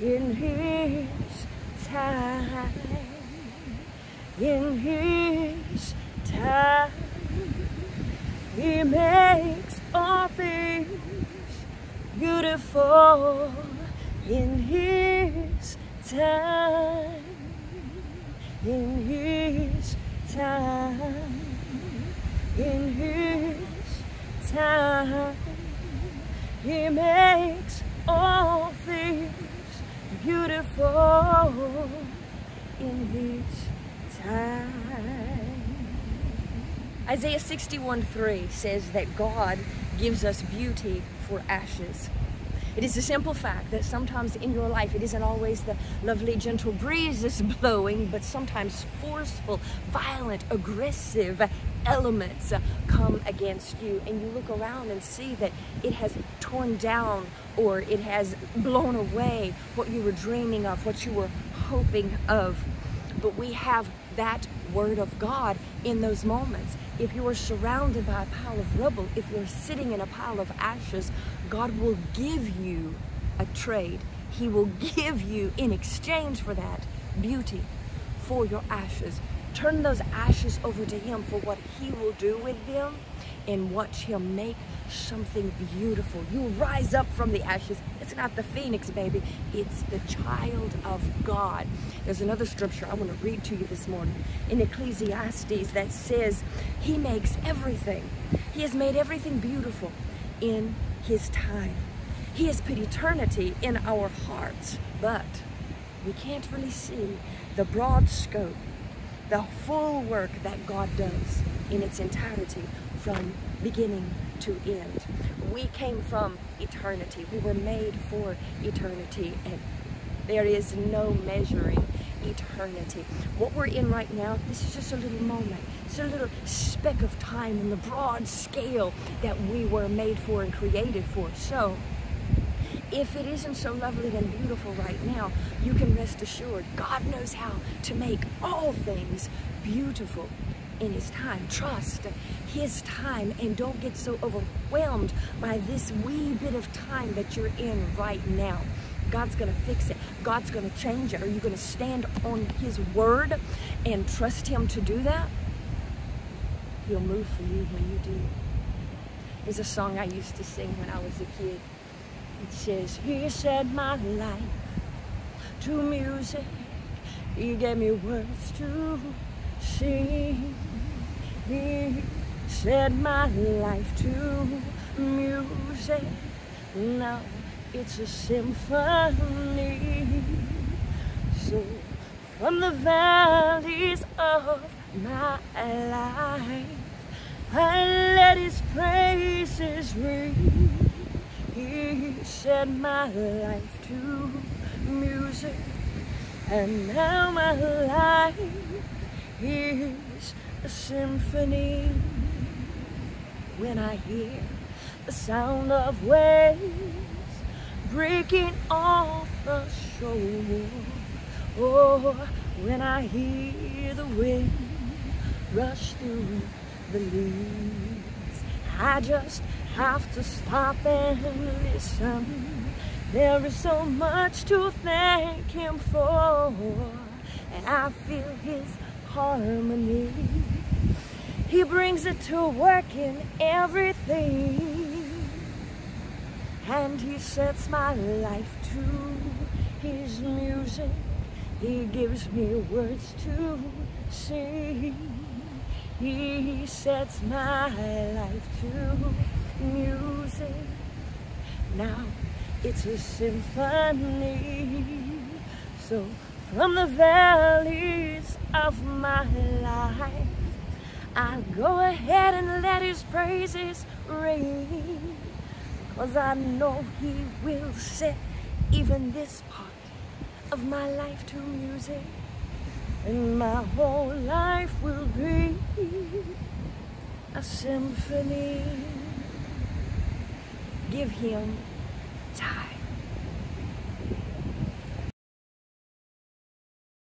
in His time. In His time, He makes all things beautiful. In His time, in His time, in His time, He makes in His time. Isaiah 61 3 says that God gives us beauty for ashes. It is a simple fact that sometimes in your life it isn't always the lovely gentle breezes blowing, but sometimes forceful, violent, aggressive elements come against you. And you look around and see that it has torn down or it has blown away what you were dreaming of, what you were hoping of. But we have that word of God in those moments. If you are surrounded by a pile of rubble, if you're sitting in a pile of ashes, God will give you a trade. He will give you, in exchange for that, beauty for your ashes. Turn those ashes over to Him for what He will do with them and watch Him make something beautiful. You rise up from the ashes. It's not the phoenix, baby. It's the child of God. There's another scripture I want to read to you this morning in Ecclesiastes that says, He makes everything. He has made everything beautiful in His time. He has put eternity in our hearts, but we can't really see the broad scope, the full work that God does in its entirety from beginning to end. We came from eternity. We were made for eternity, and there is no measuring eternity. What we're in right now, this is just a little moment. It's a little speck of time in the broad scale that we were made for and created for. So, if it isn't so lovely and beautiful right now, you can rest assured God knows how to make all things beautiful in His time. Trust His time and don't get so overwhelmed by this wee bit of time that you're in right now. God's going to fix it. God's going to change it. Are you going to stand on His word and trust Him to do that? He'll move for you when you do. There's a song I used to sing when I was a kid. It says, He set my life to music. He gave me words to sing. He set my life to music. Now it's a symphony. So from the valleys of my life, I let His praises ring. He set my life to music, and now my life is a symphony. When I hear the sound of waves breaking off the shore, or when I hear the wind rush through the leaves, I just have to stop and listen. There is so much to thank Him for, and I feel His harmony. He brings it to work in everything, and He sets my life to His music. He gives me words to sing. He sets my life to music. Now it's a symphony. So from the valleys of my life, I'll go ahead and let his praises ring. Cause I know he will set even this part of my life to music. And my whole life will be a symphony give him time.